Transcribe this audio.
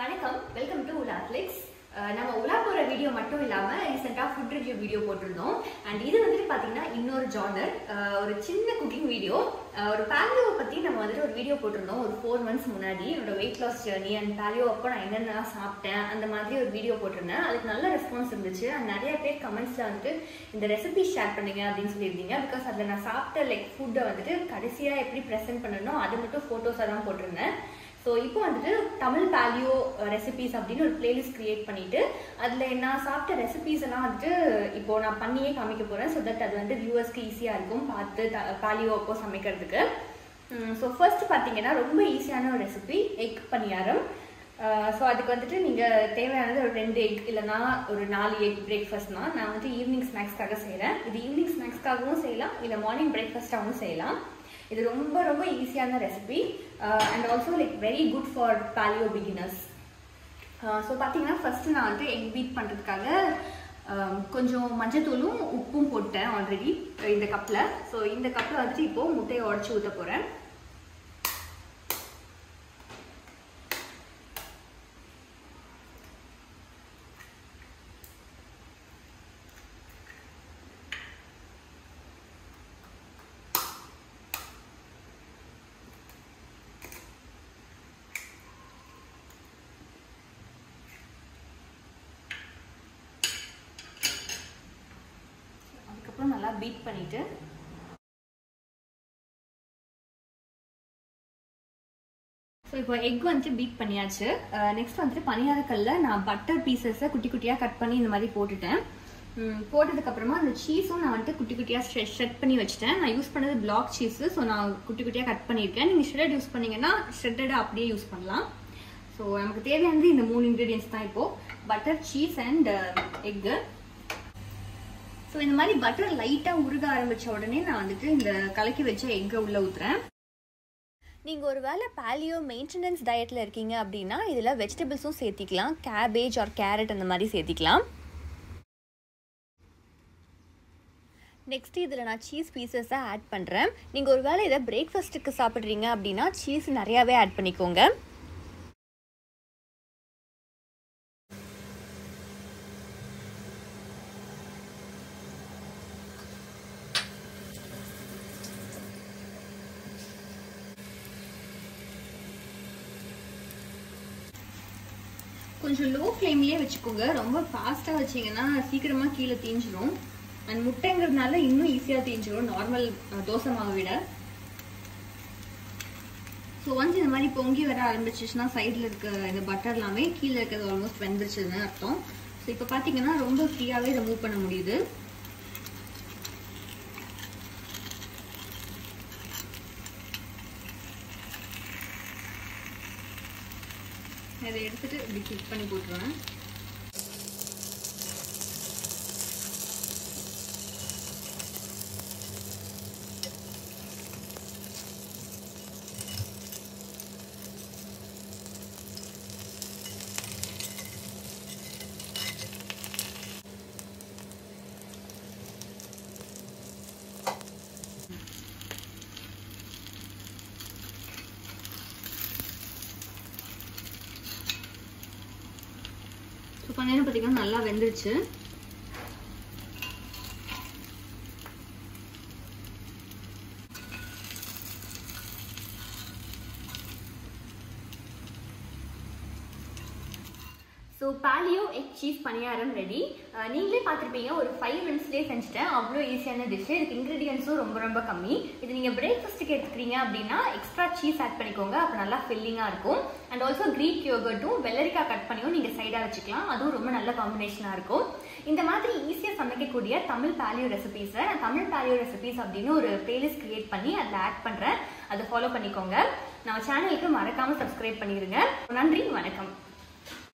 வணக்கம். Welcome to உலா Flix நம்ம உலா போகிற வீடியோ மட்டும் இல்லாமல் ரீசெண்டாக ஃபுட் ரிவ்யூ வீடியோ போட்டிருந்தோம். அண்ட் இது வந்துட்டு பார்த்தீங்கன்னா இன்னொரு ஜானர் ஒரு சின்ன குக்கிங் வீடியோ ஒரு பேலியோவை பற்றி நம்ம வந்துட்டு ஒரு வீடியோ போட்டிருந்தோம். ஒரு ஃபோர் மந்த்ஸ் முன்னாடி. என்னோட weight loss journey and paleo அப்போ நான் என்னென்ன சாப்பிட்டேன் அந்த மாதிரி ஒரு வீடியோ போட்டிருந்தேன். அதுக்கு நல்ல ரெஸ்பான்ஸ் இருந்துச்சு. அண்ட் நிறைய பேர் கமெண்ட்ஸில் வந்துட்டு இந்த ரெசிபி ஷேர் பண்ணுங்க அப்படின்னு சொல்லியிருந்தீங்க. பிகாஸ் அதில் நான் சாப்பிட்ட லைக் ஃபுட்டை வந்துட்டு கடைசியாக எப்படி ப்ரெசென்ட் பண்ணணும் அது மட்டும் ஃபோட்டோஸாக தான் போட்டிருந்தேன். ஸோ இப்போ வந்துட்டு தமிழ் பேலியோ ரெசிபிஸ் uh, அப்படின்னு ஒரு பிளேலிஸ்ட் கிரியேட் பண்ணிட்டு அதில் நான் சாப்பிட்ட ரெசிபிஸ் எல்லாம் வந்துட்டு இப்போ நான் பண்ணியே காமிக்க போகிறேன் ஸோ தட் அது வந்து வியூவர்ஸ்க்கு ஈஸியாக இருக்கும். பார்த்து பேலியோ அப்போ சமைக்கிறதுக்கு. ஸோ ஃபர்ஸ்ட் பார்த்தீங்கன்னா ரொம்ப ஈஸியான ஒரு recipe egg paniyaram. Uh, so அதுக்கு வந்துட்டு நீங்கள் தேவையானது ஒரு ரெண்டு எக் இல்லைனா ஒரு நாலு எக் பிரேக்ஃபாஸ்ட்னா நான் வந்துட்டு ஈவினிங் ஸ்நாக்ஸ்க்காக செய்கிறேன் இது ஈவினிங் ஸ்நாக்ஸ்க்காகவும் செய்யலாம் இல்லை மார்னிங் பிரேக்ஃபாஸ்ட்டாகவும் செய்யலாம். இது ரொம்ப ரொம்ப ஈஸியான recipe and also like very good for paleo beginners so பார்த்தீங்கன்னா ஃபஸ்ட்டு நான் வந்து எக் பீட் பண்ணுறதுக்காக um, கொஞ்சம் மஞ்சத்தூளும் உப்பும் போட்டேன் ஆல்ரெடி இந்த கப்பில் ஸோ இந்த கப்பில் வந்துட்டு இப்போது முட்டையை உடச்சி ஊற்ற போகிறேன் அதுக்கப்புறம் நல்லா பீட் பண்ணிட்டு ஸோ இப்போ எக் வந்துட்டு பீட் பண்ணியாச்சு. Uh, நெக்ஸ்ட் வந்துட்டு பனியாரக்கல்ல நான் பட்டர் பீசஸை குட்டி குட்டியாக கட் பண்ணி இந்த மாதிரி போட்டுட்டேன். போட்டதுக்கப்புறமா அந்த சீஸும் நான் வந்துட்டு குட்டி குட்டியாக ஷெட் பண்ணி வச்சுட்டேன். நான் யூஸ் பண்ணது பிளாக் சீஸு ஸோ நான் குட்டி குட்டியாக கட் பண்ணியிருக்கேன். நீங்கள் ஷ்ரெட் யூஸ் பண்ணீங்கன்னா ஷ்ரெட்டடாக அப்படியே யூஸ் பண்ணலாம். ஸோ நமக்கு தேவையானது இந்த மூணு இன்க்ரீடியன்ஸ் தான் இப்போது butter cheese and egg so இந்த மாதிரி பட்டர் லைட்டாக உருக ஆரம்பித்த உடனே நான் வந்துட்டு இந்த கலக்கி வச்ச எக்கை உள்ளே ஊற்றுறேன் நீங்கள் ஒரு வேளை பேலியோ மெயின்டெனன்ஸ் டயட்டில் இருக்கீங்க அப்படின்னா இதில் வெஜிடபிள்ஸும் சேர்த்திக்கலாம். கேபேஜ் ஆர் கேரட் அந்த மாதிரி சேர்த்திக்கலாம். நெக்ஸ்ட் இதில் நான் சீஸ் பீசஸை ஆட் பண்ணுறேன் நீங்கள் ஒரு வேளை இதை பிரேக்ஃபாஸ்ட்டுக்கு சாப்பிட்றீங்க அப்படின்னா சீஸ் நிறையாவே ஆட் பண்ணிக்கோங்க. கொஞ்சம் லோ ஃப்ளேம்லேயே வச்சுக்கோங்க. ரொம்ப ஃபாஸ்ட்டாக வச்சிங்கன்னா சீக்கிரமாக கீழே தீஞ்சிரும். அண்ட் முட்டைங்கிறதுனால இன்னும் ஈஸியாக தீஞ்சிரும். நார்மல் தோசை மாவை விட. ஸோ ஒன்ஸ் இந்த மாதிரி பொங்கி வர ஆரம்பிச்சிச்சுன்னா சைடில் இருக்க இந்த பட்டர் எல்லாமே கீழே இருக்கிறது ஆல்மோஸ்ட் வெந்துருச்சுன்னு அர்த்தம். ஸோ இப்போ பார்த்தீங்கன்னா ரொம்ப ஃப்ரீயாகவே ரிமூவ் பண்ண முடியுது. இதை எடுத்துட்டு இப்படி கிளிக் பண்ணி போட்டுருவேன். கொஞ்ச நேரம் பார்த்தீங்கன்னா நல்லா வெந்துருச்சு. So paleo egg cheese paniyaram ready நீங்களே பார்த்துருப்பீங்க ஒரு ஃபைவ் மினிட்ஸ்லேயே செஞ்சுட்டேன். அவ்வளோ ஈஸியான டிஷ்ஷு இதுக்கு இன்க்ரீடியன்ஸும் ரொம்ப ரொம்ப கம்மி. இது நீங்கள் பிரேக்ஃபாஸ்ட்டுக்கு எடுத்துக்கிறீங்க அப்படின்னா எக்ஸ்ட்ரா சீஸ் ஆட் பண்ணிக்கோங்க. அப்போ நல்லா ஃபில்லிங்காக இருக்கும். அண்ட் ஆல்சோ க்ரீக் யோகர்ட்டும் வெள்ளரிக்காய் கட் பண்ணியும் நீங்கள் சைடாக வச்சுக்கலாம். அதுவும் ரொம்ப நல்ல காம்பினேஷனாக இருக்கும். இந்த மாதிரி ஈஸியாக சமைக்கக்கூடிய தமிழ் பேலியோ ரெசிபீஸை நான் தமிழ் பேலியோ ரெசிபீஸ் அப்படின்னு ஒரு பிளேலிஸ்ட் க்ரியேட் பண்ணி அதில் ஆட் பண்ணுறேன் அதை ஃபாலோ பண்ணிக்கோங்க. நம்ம சேனலுக்கு மறக்காமல் சப்ஸ்கிரைப் பண்ணிடுங்க. நன்றி வணக்கம்.